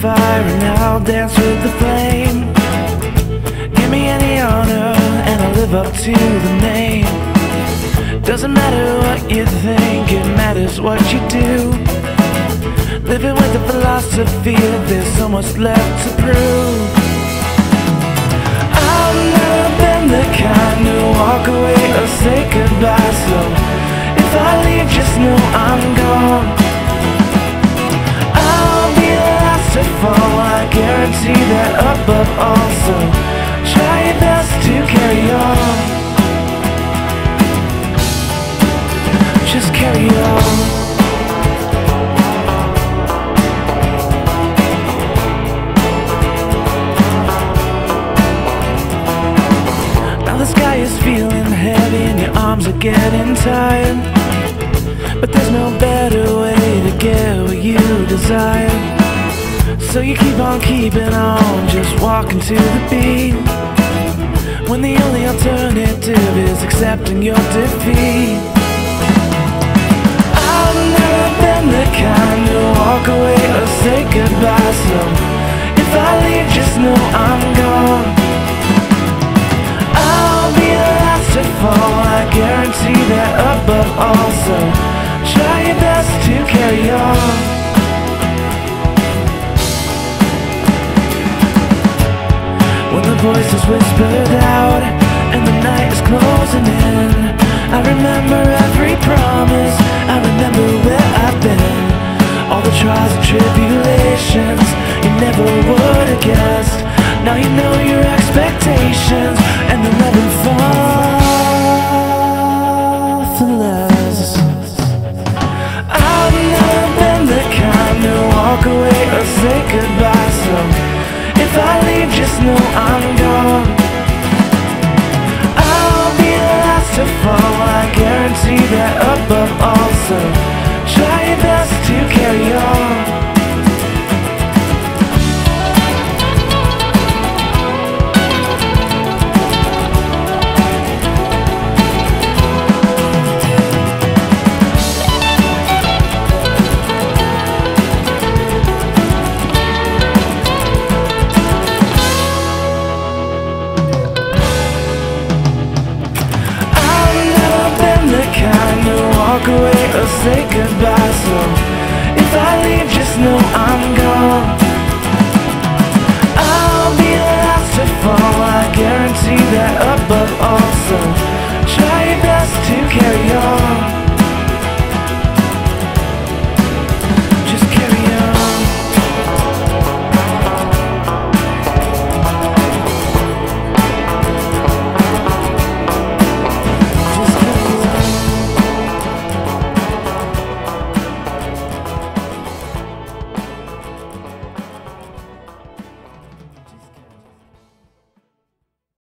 dance with the flame. Give me any honor, and I'll live up to the name. Doesn't matter what you think, it matters what you do. Living with the philosophy there's so much left to prove. I've getting tired. But there's no better way to get what you desire. So you keep on keeping on, just walking to the beat. When the only alternative is accepting your defeat. I've never been the kind to walk away or say goodbye. So if I leave, just know I'm gone. Fall, I guarantee that above all. So try your best to carry on. When the voice is whispered out and the night is closing in, I remember every promise, I remember where I've been. All the trials and tribulations you never would have guessed. Now you know your expectations best to carry on.